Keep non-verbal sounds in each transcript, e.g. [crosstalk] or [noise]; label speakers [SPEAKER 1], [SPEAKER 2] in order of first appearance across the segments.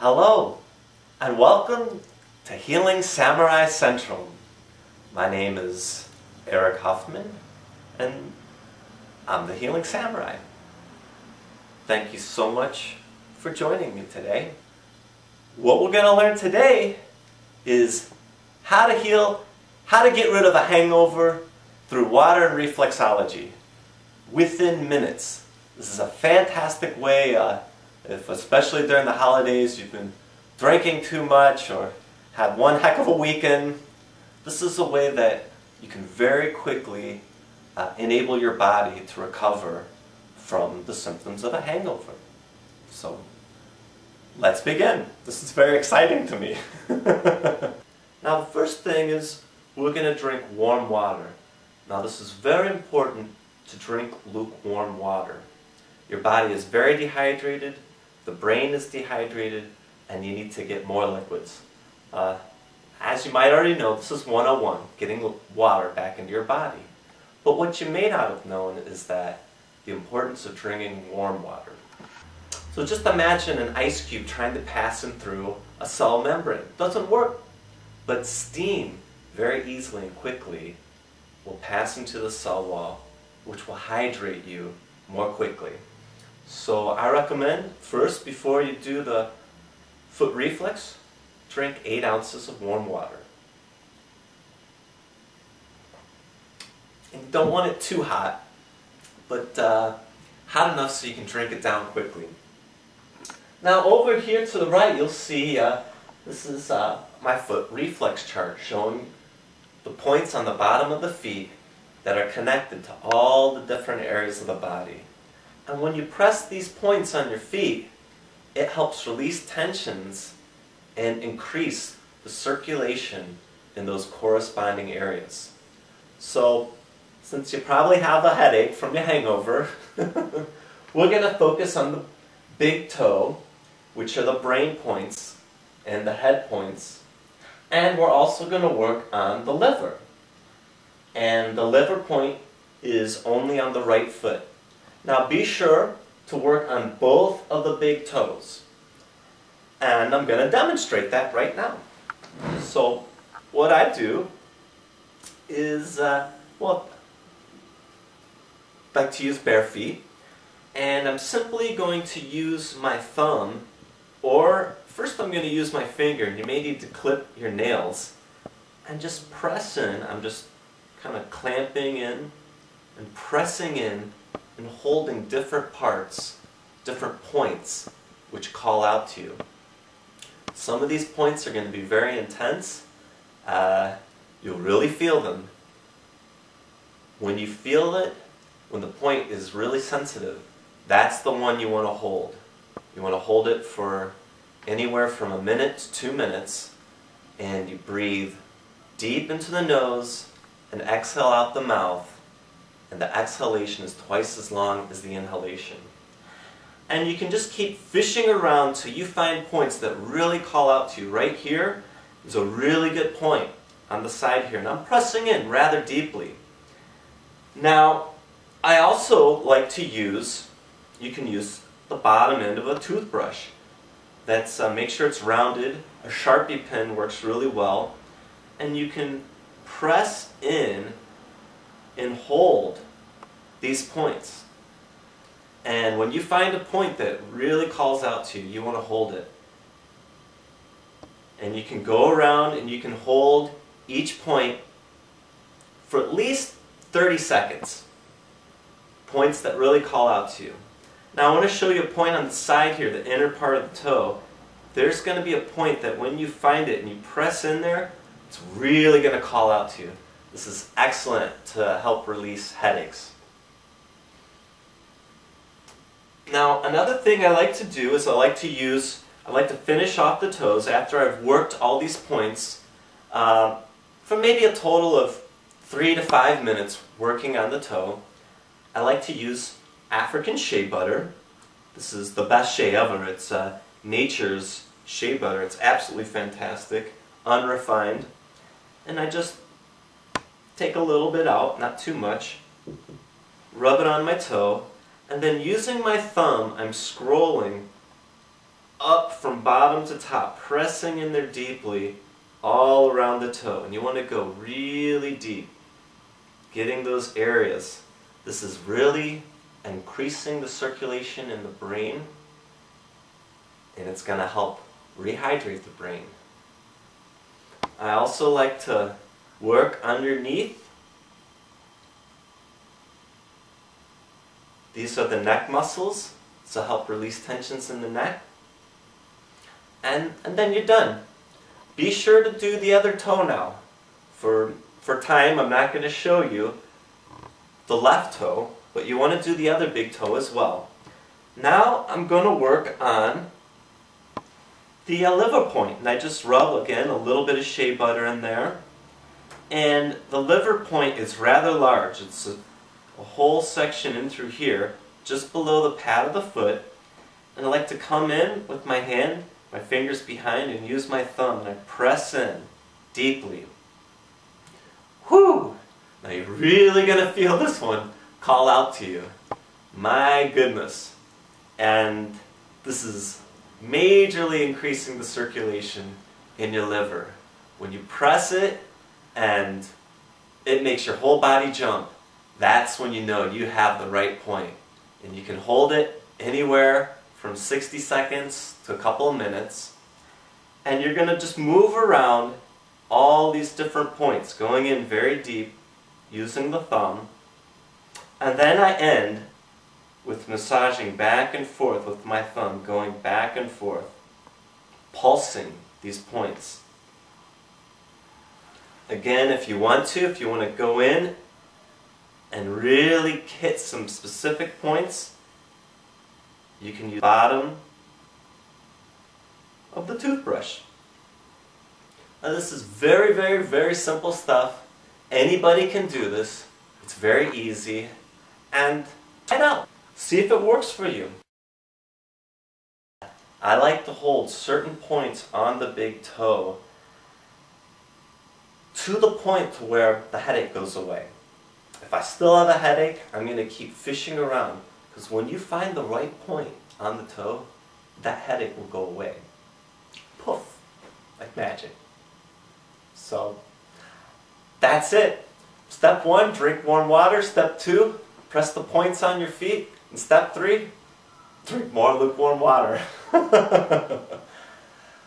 [SPEAKER 1] Hello, and welcome to Healing Samurai Central. My name is Eric Huffman, and I'm the Healing Samurai. Thank you so much for joining me today. What we're going to learn today is how to heal, how to get rid of a hangover through water and reflexology within minutes. This is a fantastic way, uh, if especially during the holidays you've been drinking too much or had one heck of a weekend. This is a way that you can very quickly uh, enable your body to recover from the symptoms of a hangover. So let's begin. This is very exciting to me. [laughs] now the first thing is we're going to drink warm water. Now this is very important to drink lukewarm water. Your body is very dehydrated, the brain is dehydrated, and you need to get more liquids. Uh, as you might already know, this is 101, getting water back into your body. But what you may not have known is that the importance of drinking warm water. So just imagine an ice cube trying to pass in through a cell membrane. Doesn't work. But steam, very easily and quickly, will pass into the cell wall, which will hydrate you more quickly. So I recommend first, before you do the foot reflex, drink 8 ounces of warm water. And don't want it too hot, but uh, hot enough so you can drink it down quickly. Now over here to the right you'll see uh, this is uh, my foot reflex chart showing the points on the bottom of the feet that are connected to all the different areas of the body. And when you press these points on your feet, it helps release tensions and increase the circulation in those corresponding areas. So, since you probably have a headache from your hangover, [laughs] we're going to focus on the big toe, which are the brain points, and the head points. And we're also going to work on the liver. And the liver point is only on the right foot. Now be sure to work on both of the big toes. And I'm going to demonstrate that right now. So what I do is, uh, well, like to use bare feet. And I'm simply going to use my thumb, or first I'm going to use my finger. You may need to clip your nails. And just press in, I'm just kind of clamping in and pressing in and holding different parts, different points, which call out to you. Some of these points are going to be very intense. Uh, you'll really feel them. When you feel it, when the point is really sensitive, that's the one you want to hold. You want to hold it for anywhere from a minute to two minutes, and you breathe deep into the nose and exhale out the mouth, and the exhalation is twice as long as the inhalation. And you can just keep fishing around till you find points that really call out to you. Right here is a really good point on the side here, and I'm pressing in rather deeply. Now, I also like to use, you can use the bottom end of a toothbrush. That's, uh, make sure it's rounded. A Sharpie pen works really well. And you can press in and hold these points. And when you find a point that really calls out to you, you want to hold it. And you can go around and you can hold each point for at least 30 seconds. Points that really call out to you. Now I want to show you a point on the side here, the inner part of the toe. There's going to be a point that when you find it and you press in there, it's really going to call out to you. This is excellent to help release headaches. Now, another thing I like to do is I like to use, I like to finish off the toes after I've worked all these points uh, for maybe a total of three to five minutes working on the toe. I like to use African shea butter. This is the best shea ever. It's uh, nature's shea butter. It's absolutely fantastic, unrefined. And I just take a little bit out, not too much, rub it on my toe, and then using my thumb, I'm scrolling up from bottom to top, pressing in there deeply all around the toe. And you want to go really deep, getting those areas. This is really increasing the circulation in the brain, and it's going to help rehydrate the brain. I also like to work underneath. These are the neck muscles to help release tensions in the neck. And, and then you're done. Be sure to do the other toe now. For, for time, I'm not going to show you the left toe, but you want to do the other big toe as well. Now I'm going to work on the uh, liver point. And I just rub, again, a little bit of shea butter in there. And the liver point is rather large. It's a, a whole section in through here, just below the pad of the foot. And I like to come in with my hand, my fingers behind, and use my thumb. And I press in deeply. Whew! Now you're really going to feel this one call out to you. My goodness. And this is majorly increasing the circulation in your liver. When you press it and it makes your whole body jump, that's when you know you have the right point. And you can hold it anywhere from 60 seconds to a couple of minutes. And you're going to just move around all these different points, going in very deep, using the thumb. And then I end with massaging back and forth with my thumb, going back and forth, pulsing these points. Again, if you want to, if you want to go in and really hit some specific points, you can use the bottom of the toothbrush. Now this is very, very, very simple stuff. Anybody can do this. It's very easy. And try it out. See if it works for you. I like to hold certain points on the big toe to the point where the headache goes away. If I still have a headache, I'm going to keep fishing around because when you find the right point on the toe, that headache will go away. Poof, like magic. So, that's it. Step one, drink warm water. Step two, press the points on your feet. And step three, drink more lukewarm water. [laughs]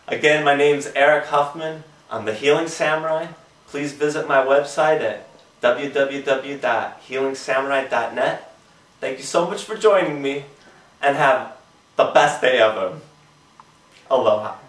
[SPEAKER 1] Again, my name's Eric Huffman. I'm the Healing Samurai. Please visit my website at www.healingsamurai.net. Thank you so much for joining me and have the best day ever. Aloha.